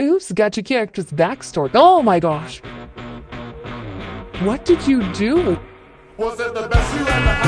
oops, got your character's backstory. Oh my gosh. What did you do? Was it the best you ever